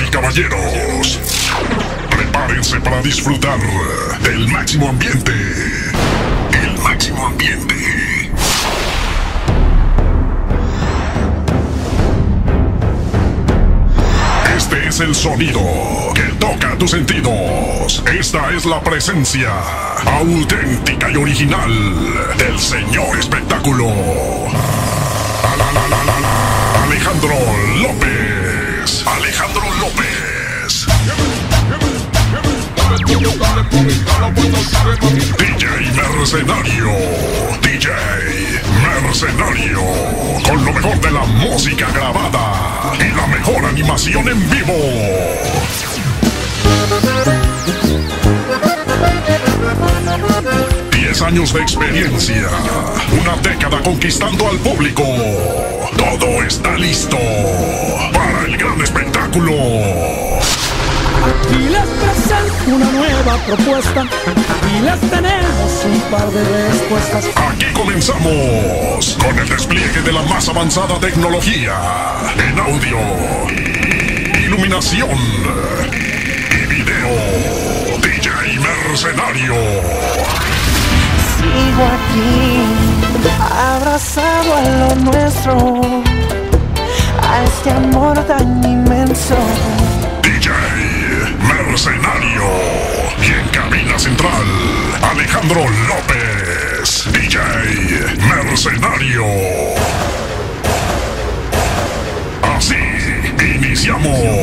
caballeros, prepárense para disfrutar del máximo ambiente. El máximo ambiente. Este es el sonido que toca tus sentidos. Esta es la presencia auténtica y original del señor espectáculo. DJ Mercenario. DJ Mercenario. Con lo mejor de la música grabada y la mejor animación en vivo. Diez años de experiencia, una década conquistando al público. Todo está listo para el gran espectáculo. Una nueva propuesta y les tenemos un par de respuestas. Aquí comenzamos con el despliegue de la más avanzada tecnología en audio, iluminación y video. DJ Mercenario. Sigo aquí, abrazado a lo nuestro, Alejandro López. DJ Mercenario. Así iniciamos.